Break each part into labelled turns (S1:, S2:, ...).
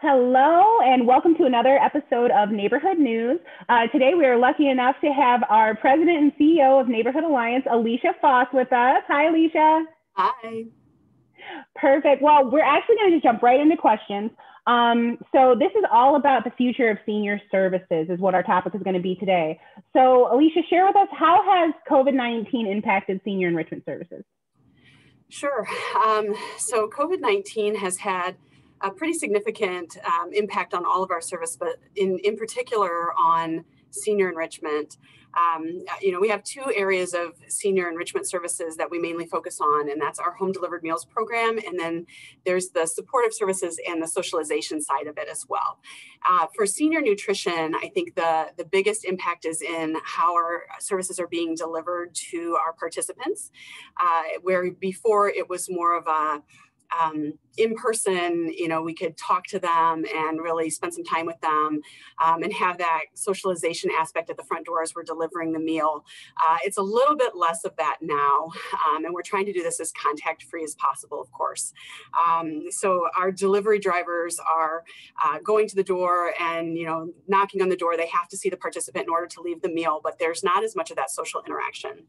S1: Hello, and welcome to another episode of Neighborhood News. Uh, today, we are lucky enough to have our president and CEO of Neighborhood Alliance, Alicia Foss, with us. Hi, Alicia.
S2: Hi.
S1: Perfect. Well, we're actually going to just jump right into questions. Um, so this is all about the future of senior services is what our topic is going to be today. So Alicia, share with us, how has COVID-19 impacted senior enrichment services?
S2: Sure. Um, so COVID-19 has had a pretty significant um, impact on all of our service, but in, in particular on senior enrichment. Um, you know, we have two areas of senior enrichment services that we mainly focus on, and that's our home delivered meals program, and then there's the supportive services and the socialization side of it as well. Uh, for senior nutrition, I think the, the biggest impact is in how our services are being delivered to our participants, uh, where before it was more of a um, in person, you know, we could talk to them and really spend some time with them um, and have that socialization aspect at the front door as we're delivering the meal. Uh, it's a little bit less of that now, um, and we're trying to do this as contact free as possible, of course. Um, so our delivery drivers are uh, going to the door and, you know, knocking on the door. They have to see the participant in order to leave the meal, but there's not as much of that social interaction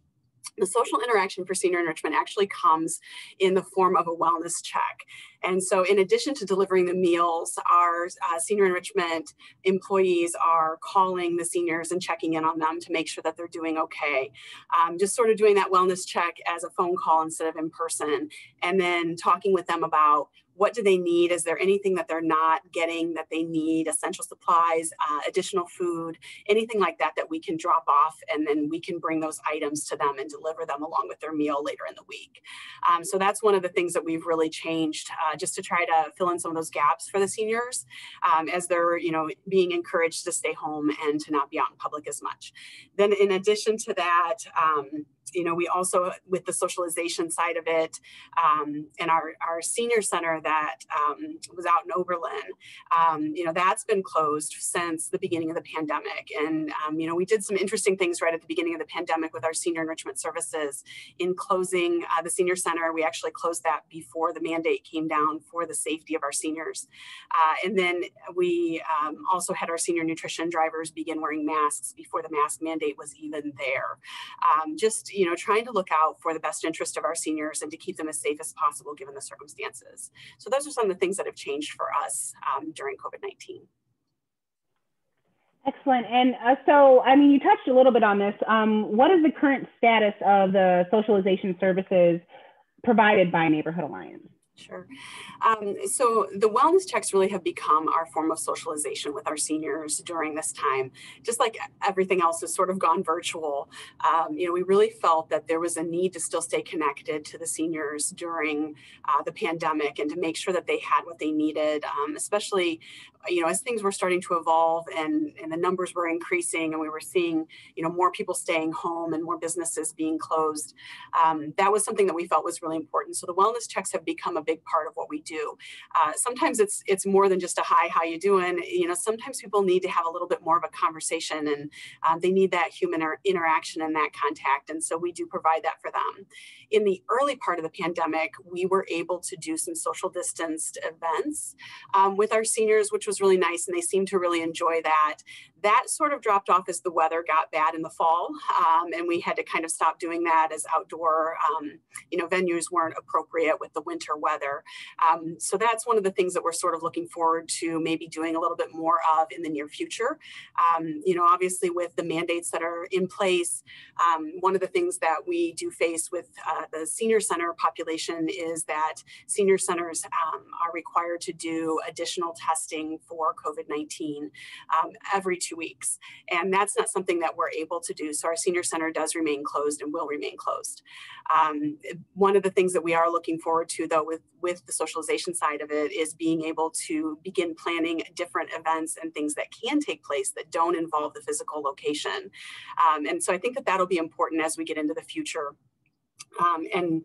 S2: the social interaction for senior enrichment actually comes in the form of a wellness check. And so, in addition to delivering the meals, our uh, senior enrichment employees are calling the seniors and checking in on them to make sure that they're doing okay. Um, just sort of doing that wellness check as a phone call instead of in person, and then talking with them about what do they need? Is there anything that they're not getting that they need? Essential supplies, uh, additional food, anything like that that we can drop off, and then we can bring those items to them and deliver them along with their meal later in the week. Um, so that's one of the things that we've really changed, uh, just to try to fill in some of those gaps for the seniors um, as they're, you know, being encouraged to stay home and to not be out in public as much. Then, in addition to that. Um, you know, we also, with the socialization side of it, um, and our, our senior center that um, was out in Oberlin, um, you know, that's been closed since the beginning of the pandemic. And, um, you know, we did some interesting things right at the beginning of the pandemic with our senior enrichment services in closing uh, the senior center. We actually closed that before the mandate came down for the safety of our seniors. Uh, and then we um, also had our senior nutrition drivers begin wearing masks before the mask mandate was even there. Um, just, you know, trying to look out for the best interest of our seniors and to keep them as safe as possible given the circumstances. So those are some of the things that have changed for us um, during COVID-19.
S1: Excellent. And uh, so, I mean, you touched a little bit on this. Um, what is the current status of the socialization services provided by Neighborhood Alliance?
S2: Sure. Um, so the wellness checks really have become our form of socialization with our seniors during this time. Just like everything else has sort of gone virtual, um, you know, we really felt that there was a need to still stay connected to the seniors during uh, the pandemic and to make sure that they had what they needed, um, especially you know, as things were starting to evolve and, and the numbers were increasing and we were seeing, you know, more people staying home and more businesses being closed, um, that was something that we felt was really important. So the wellness checks have become a big part of what we do. Uh, sometimes it's it's more than just a hi, how you doing? You know, sometimes people need to have a little bit more of a conversation and um, they need that human interaction and that contact. And so we do provide that for them. In the early part of the pandemic, we were able to do some social distanced events um, with our seniors, which was really nice and they seemed to really enjoy that. That sort of dropped off as the weather got bad in the fall, um, and we had to kind of stop doing that as outdoor, um, you know, venues weren't appropriate with the winter weather. Um, so that's one of the things that we're sort of looking forward to maybe doing a little bit more of in the near future. Um, you know, obviously with the mandates that are in place, um, one of the things that we do face with uh, the senior center population is that senior centers um, are required to do additional testing for COVID 19 um, every two weeks. And that's not something that we're able to do. So our senior center does remain closed and will remain closed. Um, one of the things that we are looking forward to, though, with, with the socialization side of it, is being able to begin planning different events and things that can take place that don't involve the physical location. Um, and so I think that that'll be important as we get into the future. Um, and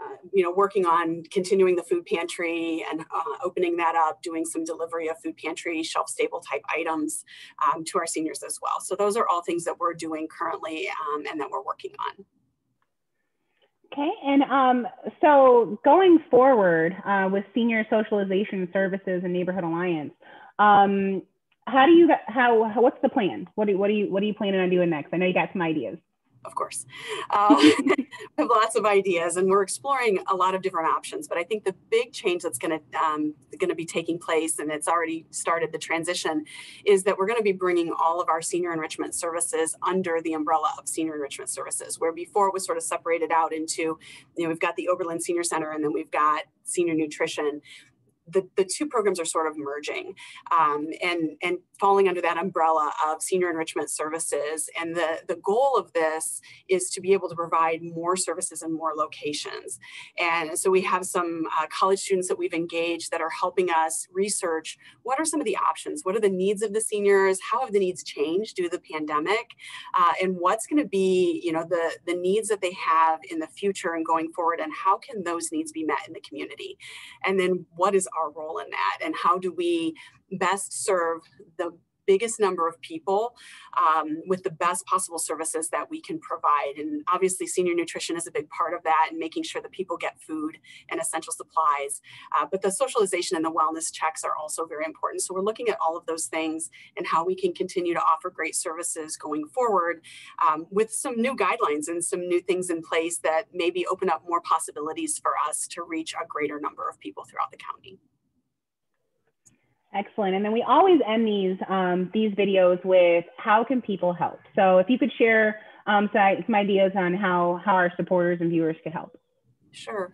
S2: uh, you know, working on continuing the food pantry and uh, opening that up, doing some delivery of food pantry shelf stable type items um, to our seniors as well. So those are all things that we're doing currently um, and that we're working on.
S1: Okay, and um, so going forward uh, with senior socialization services and neighborhood alliance, um, how do you how what's the plan? What do what do you what are you planning on doing next? I know you got some ideas
S2: of course. Uh, we have lots of ideas, and we're exploring a lot of different options. But I think the big change that's going to um, going to be taking place, and it's already started the transition, is that we're going to be bringing all of our senior enrichment services under the umbrella of senior enrichment services. Where before it was sort of separated out into, you know, we've got the Oberlin Senior Center, and then we've got senior nutrition the, the two programs are sort of merging um, and, and falling under that umbrella of senior enrichment services. And the, the goal of this is to be able to provide more services in more locations. And so we have some uh, college students that we've engaged that are helping us research what are some of the options? What are the needs of the seniors? How have the needs changed due to the pandemic? Uh, and what's going to be, you know, the, the needs that they have in the future and going forward? And how can those needs be met in the community? And then what is our role in that? And how do we best serve the biggest number of people um, with the best possible services that we can provide. And obviously, senior nutrition is a big part of that and making sure that people get food and essential supplies. Uh, but the socialization and the wellness checks are also very important. So we're looking at all of those things and how we can continue to offer great services going forward um, with some new guidelines and some new things in place that maybe open up more possibilities for us to reach a greater number of people throughout the county.
S1: Excellent. And then we always end these um, these videos with how can people help? So if you could share um, some ideas on how how our supporters and viewers could help.
S2: Sure.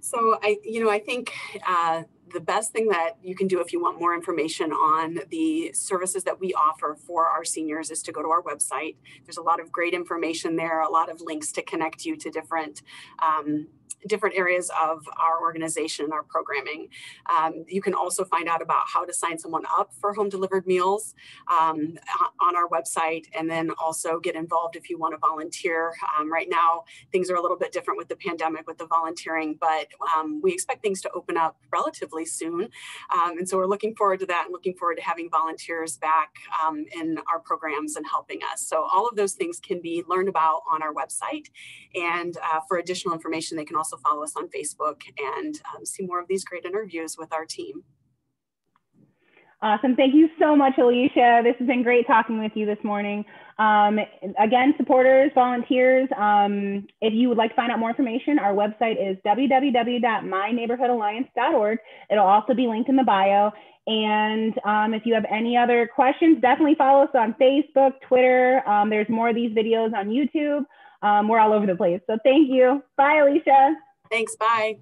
S2: So I, you know, I think uh, the best thing that you can do if you want more information on the services that we offer for our seniors is to go to our website. There's a lot of great information there, a lot of links to connect you to different um, different areas of our organization and our programming. Um, you can also find out about how to sign someone up for home delivered meals um, on our website and then also get involved if you want to volunteer. Um, right now, things are a little bit different with the pandemic with the volunteering, but um, we expect things to open up relatively soon. Um, and so we're looking forward to that and looking forward to having volunteers back um, in our programs and helping us. So all of those things can be learned about on our website. And uh, for additional information, they can also follow us on Facebook and um, see more of these great interviews with our team.
S1: Awesome. Thank you so much, Alicia. This has been great talking with you this morning. Um, again, supporters, volunteers, um, if you would like to find out more information, our website is www.myneighborhoodalliance.org. It'll also be linked in the bio. And um, if you have any other questions, definitely follow us on Facebook, Twitter. Um, there's more of these videos on YouTube. Um, we're all over the place. So thank you. Bye, Alicia.
S2: Thanks. Bye.